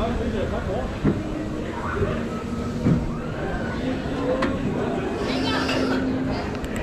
Thank vâng, you.